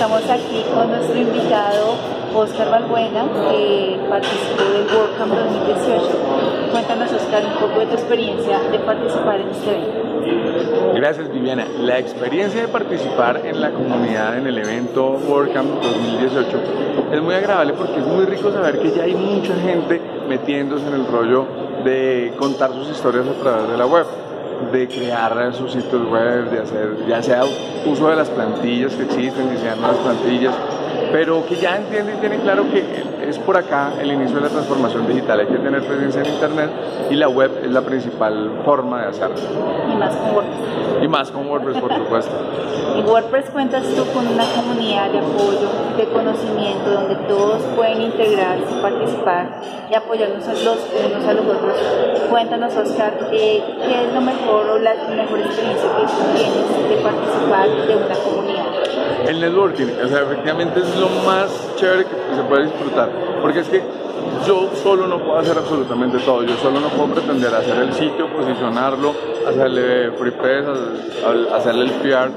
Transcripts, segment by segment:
estamos aquí con nuestro invitado Oscar Balbuena, que participó del WordCamp 2018. Cuéntanos, Oscar, un poco de tu experiencia de participar en este evento. Gracias, Viviana. La experiencia de participar en la comunidad en el evento WordCamp 2018 es muy agradable porque es muy rico saber que ya hay mucha gente metiéndose en el rollo de contar sus historias a través de la web de crear sus sitios web, de hacer ya sea uso de las plantillas que existen, diseñar nuevas plantillas, pero que ya entiende y tiene claro que es por acá el inicio de la transformación digital. Hay que tener presencia en Internet y la web es la principal forma de hacerlo. Y más con WordPress. Y más con WordPress, por supuesto. En WordPress cuentas tú con una comunidad de apoyo, de conocimiento, donde todos pueden integrarse, participar y apoyarnos los unos a los otros. Cuéntanos, Oscar, eh, ¿qué es lo mejor o la mejor experiencia que tú tienes de participar de una comunidad? El networking, o sea, efectivamente es lo más chévere que se puede disfrutar, porque es que yo solo no puedo hacer absolutamente todo, yo solo no puedo pretender hacer el sitio, posicionarlo, hacerle free press, hacerle el PR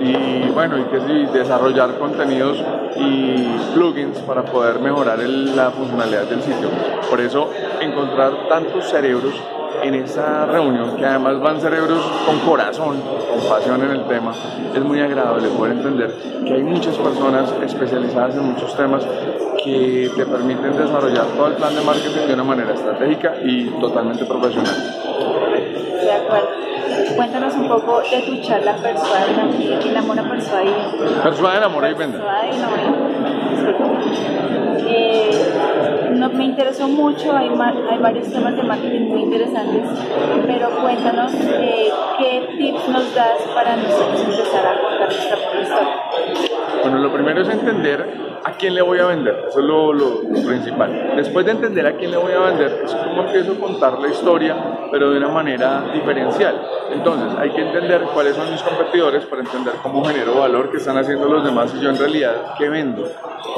y bueno, y que sí, desarrollar contenidos y plugins para poder mejorar la funcionalidad del sitio. Por eso encontrar tantos cerebros en esa reunión, que además van cerebros con corazón, con pasión en el tema, es muy agradable poder entender que hay muchas personas especializadas en muchos temas que te permiten desarrollar todo el plan de marketing de una manera estratégica y totalmente profesional. De acuerdo. Cuéntanos un poco de tu charla Persuade, enamora, persuade y vende. Persuade, enamora y vende. Persuade, enamora eh, mucho, hay, hay, varios temas de marketing muy interesantes, pero cuéntanos eh, qué tips nos das para nosotros empezar a contar nuestra propia. Bueno, lo primero es entender a quién le voy a vender, eso es lo, lo, principal. Después de entender a quién le voy a vender, es como empiezo a contar la historia, pero de una manera diferencial. Entonces, hay que entender cuáles son mis competidores para entender cómo genero valor que están haciendo los demás y yo en realidad qué vendo.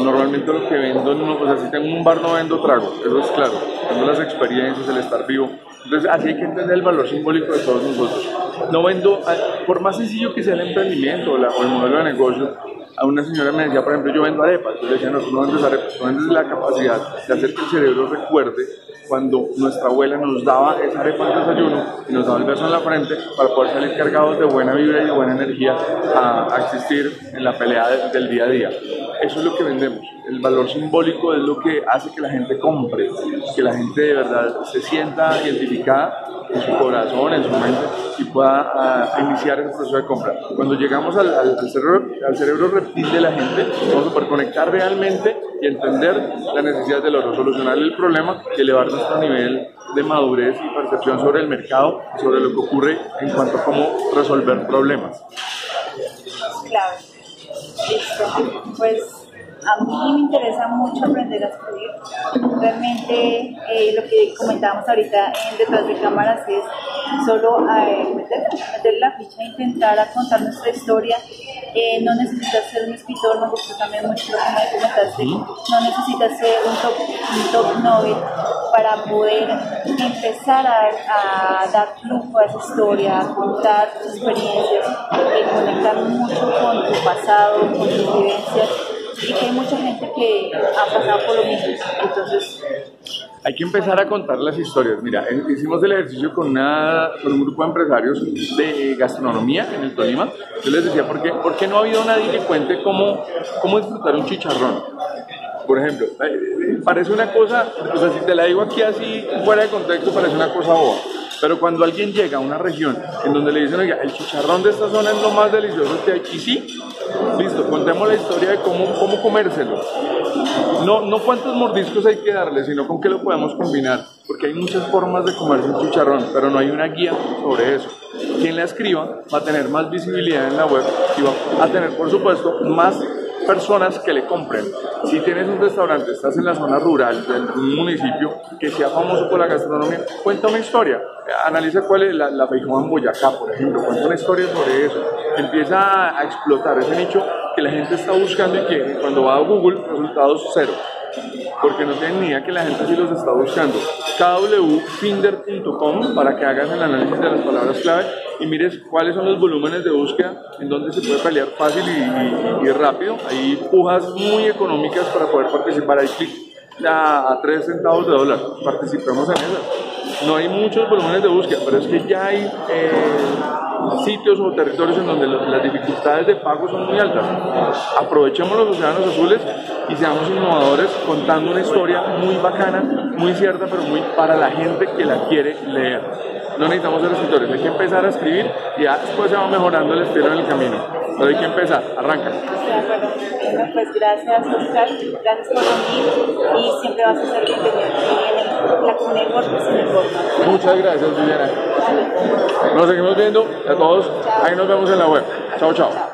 Normalmente lo que vendo, no, o sea, si tengo un bar no vendo trago, eso es claro, vendo las experiencias, el estar vivo. Entonces, así hay que entender el valor simbólico de todos nosotros. No vendo, por más sencillo que sea el emprendimiento o, o el modelo de negocio, a una señora me decía, por ejemplo, yo vendo arepas. Yo le decía, no, tú no vendes arepas, tú vendes la capacidad de hacer que el cerebro recuerde cuando nuestra abuela nos daba esa arepa de desayuno y nos daba el beso en la frente para poder salir cargados de buena vibra y de buena energía a, existir en la pelea del día a día. Eso es lo que vendemos. El valor simbólico es lo que hace que la gente compre, que la gente de verdad se sienta identificada en su corazón, en su mente y pueda uh, iniciar ese proceso de compra. Cuando llegamos al, al, cerebro, al cerebro reptil de la gente, vamos a poder conectar realmente y entender la necesidad del otro, solucionar el problema y elevar nuestro nivel de madurez y percepción sobre el mercado, sobre lo que ocurre en cuanto a cómo resolver problemas. Claro. Listo. Pues a mí me interesa mucho aprender a escribir. Realmente eh, lo que comentábamos ahorita en detrás de cámaras es solo eh, meter, meter, la ficha e intentar a contar nuestra historia. Eh, no necesitas ser un escritor, me gustó también mucho lo que me comentaste, no necesitas ser un top, un top novel para poder empezar a, a dar flujo a esa historia, a contar tus experiencias, conectar mucho con tu pasado, con tus vivencias mucha gente que ha pasado por lo mismo. Entonces, hay que empezar a contar las historias. Mira, hicimos el ejercicio con, una, con un grupo de empresarios de gastronomía en el Tolima. Yo les decía, ¿por qué, ¿por qué no ha habido nadie que cuente cómo, cómo disfrutar un chicharrón? Por ejemplo, parece una cosa, o sea, si te la digo aquí así, fuera de contexto, parece una cosa boba. Pero cuando alguien llega a una región en donde le dicen, oiga, el chicharrón de esta zona es lo más delicioso que hay, y sí, listo, contemos la historia de cómo, cómo comérselo. No, no cuántos mordiscos hay que darle, sino con qué lo podemos combinar, porque hay muchas formas de comerse un chicharrón, pero no hay una guía sobre eso. Quien la escriba va a tener más visibilidad en la web y va a tener, por supuesto, más personas que le compren. Si tienes un restaurante, estás en la zona rural de un municipio que sea famoso por la gastronomía, cuenta una historia. Analiza cuál es la, la en Boyacá, por ejemplo. Cuenta una historia sobre eso. Empieza a explotar ese nicho que la gente está buscando y que cuando va a Google, resultados cero. Porque no tienen ni idea que la gente sí los está buscando. kwfinder.com para que hagas el análisis de las palabras clave y mires cuáles son los volúmenes de búsqueda en donde se puede pelear fácil y, y rápido. Hay pujas muy económicas para poder participar. Hay clic a, 3 centavos de dólar. Participemos en eso. No hay muchos volúmenes de búsqueda, pero es que ya hay eh, sitios o territorios en donde las dificultades de pago son muy altas. Aprovechemos los océanos azules y seamos innovadores contando una historia muy bacana, muy cierta, pero muy para la gente que la quiere leer. No necesitamos ser escritores, hay que empezar a escribir y después se va mejorando el estilo en el camino. Pero hay que empezar, arranca. Pues gracias Oscar, gracias por venir y siempre vas a ser bienvenido en la comunidad de Muchas gracias Viviana. Nos seguimos viendo a todos, ahí nos vemos en la web. chao. chao.